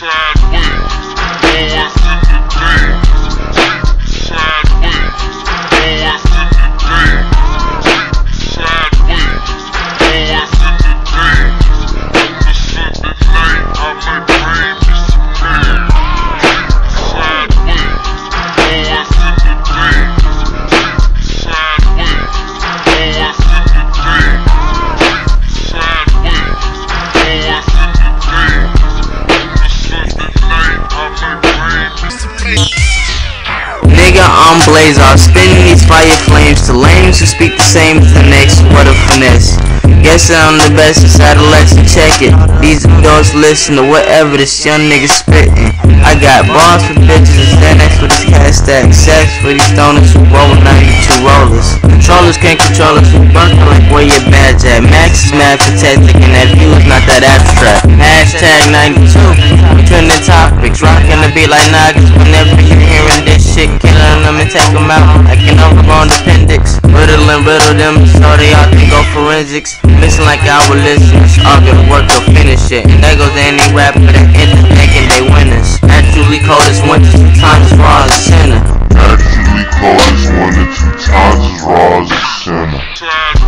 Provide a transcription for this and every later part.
side. Nigga, I'm Blazar, spinning these fire flames to lames who speak the same as the next. What a finesse. Guess I'm the best inside lesson, check it. These adults listen to whatever this young nigga spittin'. I got bars for bitches and Xanax for this cat stack. Sex for these stoners who roll 92 rollers. Controllers can't control us, we burnt like where your badge at. Max is mad for protected and that view is not that abstract. Hashtag 92, trending topics. Rockin' the beat like nuggets whenever you're hearing this shit. Killing them and take them out like an overgrown appendix. Riddle and riddle them so they all can go forensics. Listen like I would listen. All good work to finish it. And there goes any rapper that ends thinking they winners. Actually cold as winter, sometimes as raw as a sinner. Actually cold as one or two times as raw as a sinner.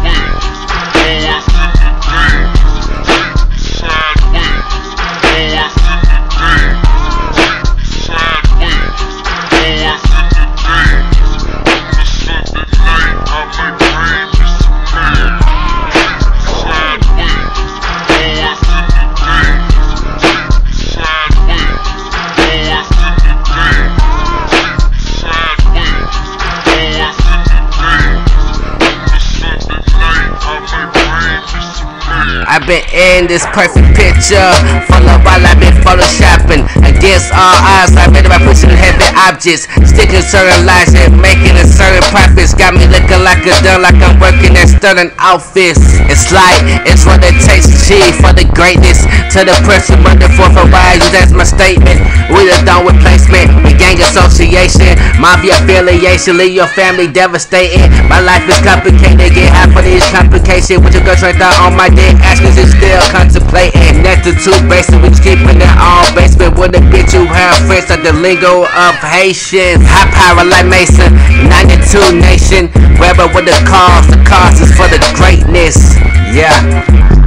I've been in this perfect picture for a while. I've been photoshopping against all odds. I made it by pushing heavy objects, sticking certain lies and making a certain profits. Got me looking like a done, like I'm working at Sterling office. It's like it's what it takes to achieve for the greatness. To the person running for for why that's my statement. We the done with placement, we gang association, mafia affiliation, leave your family devastating. My life is complicated, get half complications. With your girl right on my dick, asking is still contemplating. Next to two bases, we keeping it all basement. With a bitch who have friends like the lingo of Haitians. High power like Mason, 92 nation. Wherever with the cause, the cause is for the greatness. Yeah. 92 till I